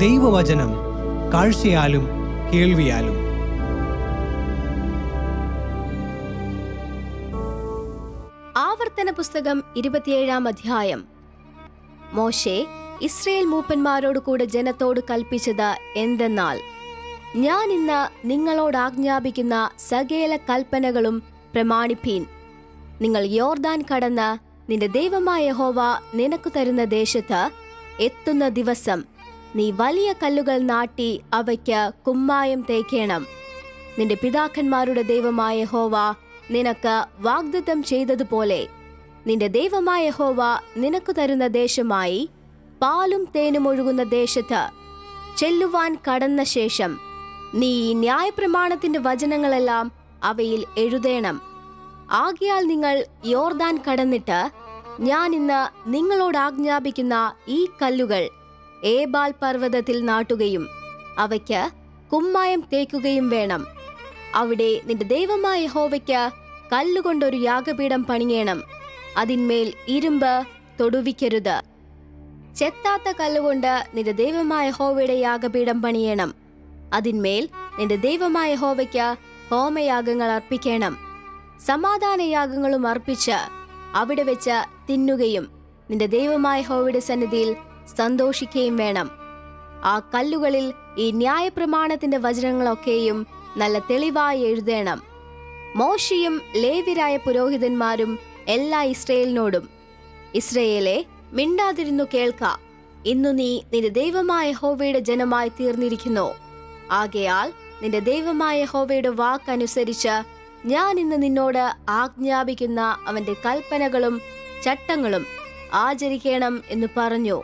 ദൈവവചനം കാഴ്ചയാലും കേൾവിയാലും. ആവർത്തന പുസ്തകം ഇരുപത്തിയേഴാം അധ്യായം. മോശെ ഇസ്രയേൽ മൂപ്പന്മാരോട് കൂടെ ജനത്തോട് കൽപ്പിച്ചത് എന്തെന്നാൽ ഞാൻ ഇന്ന് നിങ്ങളോട് ആജ്ഞാപിക്കുന്ന സകേല കൽപ്പനകളും പ്രമാണിപ്പീൻ. നിങ്ങൾ യോർദാൻ കടന്ന് നിന്റെ ദൈവമായ ഹോവ നിനക്ക് തരുന്ന ദേശത്ത് എത്തുന്ന ദിവസം നീ വലിയ കല്ലുകൾ നാട്ടി അവയ്ക്ക് കുമ്മായം തേക്കേണം. നിന്റെ പിതാക്കന്മാരുടെ ദൈവമായ ഹോവ നിനക്ക് വാഗ്ദത്തം ചെയ്തതുപോലെ. നിന്റെ ദൈവമായ ഹോവ നിനക്ക് തരുന്ന ദേശമായി പാലും തേനും ഒഴുകുന്ന ദേശത്ത് ചെല്ലുവാൻ കടന്ന ശേഷം നീ ഈ ന്യായപ്രമാണത്തിന്റെ വചനങ്ങളെല്ലാം അവയിൽ എഴുതേണം. ആകയാൽ നിങ്ങൾ യോർദാൻ കടന്നിട്ട് ഞാൻ ഇന്ന് നിങ്ങളോട് ആജ്ഞാപിക്കുന്ന ഈ കല്ലുകൾ ഏബാൽ പർവതത്തിൽ നാട്ടുകയും അവയ്ക്ക് കുമ്മായം തേക്കുകയും വേണം. അവിടെ നിന്റെ ദൈവമായ ഹോവയ്ക്ക് കല്ലുകൊണ്ടൊരു യാഗപീഠം പണിയണം. അതിന്മേൽ ഇരുമ്പ് തൊടുവിക്കരുത്. ചെത്താത്ത കല്ലുകൊണ്ട് നിന്റെ ദൈവമായ ഹോവയുടെ യാഗപീഠം പണിയണം. അതിന്മേൽ നിന്റെ ദൈവമായ ഹോവയ്ക്ക് ഹോമയാഗങ്ങൾ അർപ്പിക്കണം. സമാധാനയാഗങ്ങളും അർപ്പിച്ച് അവിടെ വെച്ച് തിന്നുകയും നിന്റെ ദൈവമായ ഹോവയുടെ സന്നിധിയിൽ സന്തോഷിക്കുകയും വേണം. ആ കല്ലുകളിൽ ഈ ന്യായപ്രമാണത്തിന്റെ വചനങ്ങളൊക്കെയും നല്ല തെളിവായി എഴുതേണം. മോശിയും ലേവിരായ പുരോഹിതന്മാരും എല്ലാ ഇസ്രയേലിനോടും ഇസ്രയേലെ മിണ്ടാതിരുന്നു കേൾക്ക. ഇന്നു നീ നിന്റെ ദൈവമായ ഹോവയുടെ ജനമായി തീർന്നിരിക്കുന്നു. ആകയാൽ നിന്റെ ദൈവമായ ഹോവയുടെ വാക്കനുസരിച്ച് ഞാൻ ഇന്ന് നിന്നോട് ആജ്ഞാപിക്കുന്ന അവന്റെ കൽപ്പനകളും ചട്ടങ്ങളും ആചരിക്കണം എന്ന് പറഞ്ഞു.